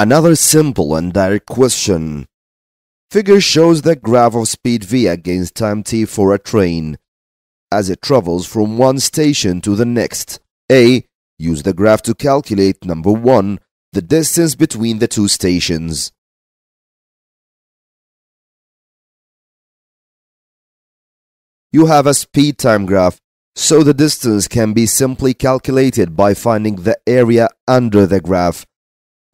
Another simple and direct question. Figure shows the graph of speed v against time t for a train as it travels from one station to the next. A. Use the graph to calculate number 1, the distance between the two stations. You have a speed time graph, so the distance can be simply calculated by finding the area under the graph.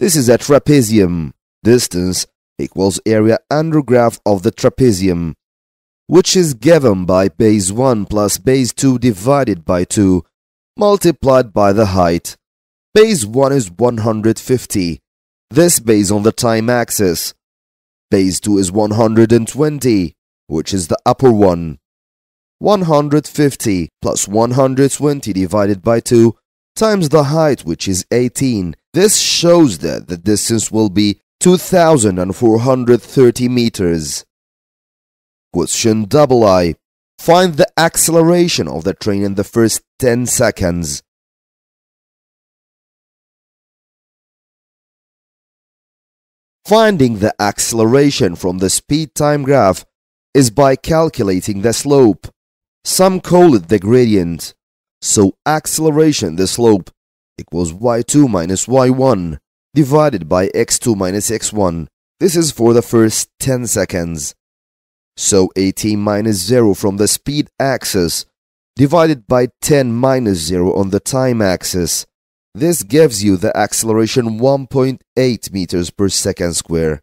This is a trapezium. Distance equals area under graph of the trapezium, which is given by base 1 plus base 2 divided by 2, multiplied by the height. Base 1 is 150. This base on the time axis. Base 2 is 120, which is the upper one. 150 plus 120 divided by 2 times the height which is 18. This shows that the distance will be 2430 meters. Question double I. Find the acceleration of the train in the first 10 seconds. Finding the acceleration from the speed time graph is by calculating the slope. Some call it the gradient. So acceleration, the slope, equals y2 minus y1 divided by x2 minus x1. This is for the first 10 seconds. So 18 minus 0 from the speed axis divided by 10 minus 0 on the time axis. This gives you the acceleration 1.8 meters per second square.